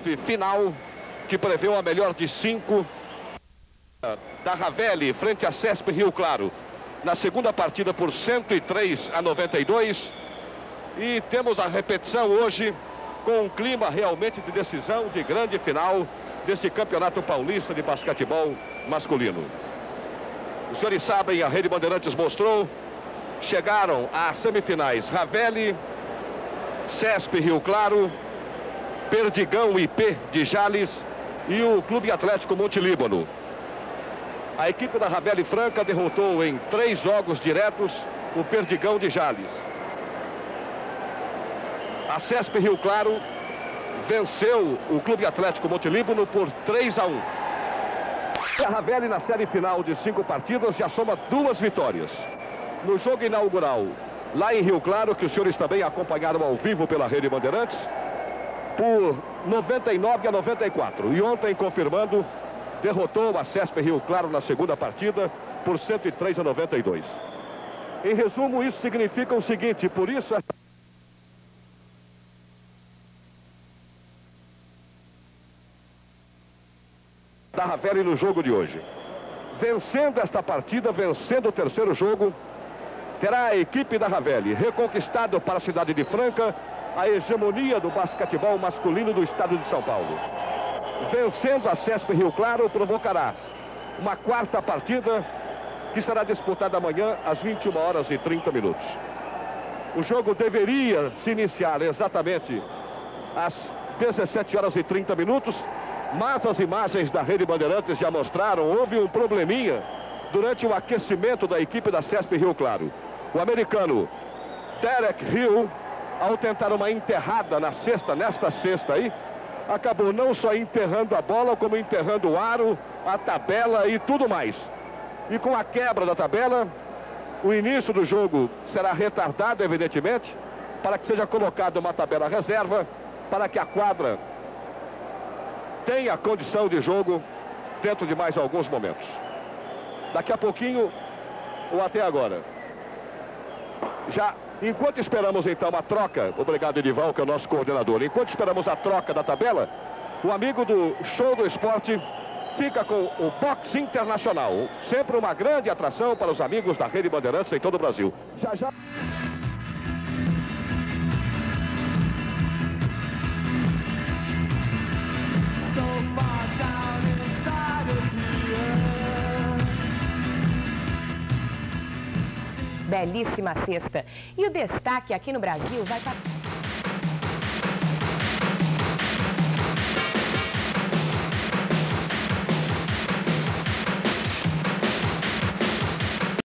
playoff final que preveu a melhor de cinco da Ravelli frente a Cesp Rio Claro. Na segunda partida por 103 a 92. E temos a repetição hoje com um clima realmente de decisão de grande final deste Campeonato Paulista de Basquetebol Masculino. Os senhores sabem, a Rede Bandeirantes mostrou, chegaram às semifinais Ravelli, Cesp Rio Claro, Perdigão IP de Jales e o Clube Atlético Monte Líbano. A equipe da Ravelli Franca derrotou em três jogos diretos o Perdigão de Jales. A Cesp Rio Claro venceu o Clube Atlético Monte Líbano por 3 a 1. A Ravelli na série final de cinco partidas já soma duas vitórias. No jogo inaugural, lá em Rio Claro, que os senhores também acompanharam ao vivo pela Rede Bandeirantes, por 99 a 94. E ontem, confirmando, derrotou a CESP Rio Claro na segunda partida por 103 a 92. Em resumo, isso significa o seguinte, por isso... Da Ravelli no jogo de hoje. Vencendo esta partida, vencendo o terceiro jogo, terá a equipe da Ravelli reconquistado para a cidade de Franca a hegemonia do basquetebol masculino do estado de São Paulo. Vencendo a CESP Rio Claro, provocará uma quarta partida que será disputada amanhã às 21 horas e 30 minutos. O jogo deveria se iniciar exatamente às 17 horas e 30 minutos, mas as imagens da Rede Bandeirantes já mostraram, houve um probleminha durante o aquecimento da equipe da CESP Rio Claro. O americano Derek Hill ao tentar uma enterrada na cesta, nesta cesta aí, acabou não só enterrando a bola, como enterrando o aro, a tabela e tudo mais. E com a quebra da tabela, o início do jogo será retardado, evidentemente, para que seja colocada uma tabela reserva, para que a quadra tenha condição de jogo dentro de mais alguns momentos. Daqui a pouquinho, ou até agora, já Enquanto esperamos então a troca, obrigado Edival, que é o nosso coordenador, enquanto esperamos a troca da tabela, o amigo do Show do Esporte fica com o Box Internacional, sempre uma grande atração para os amigos da Rede Bandeirantes em todo o Brasil. Já já... Belíssima cesta. E o destaque aqui no Brasil vai para...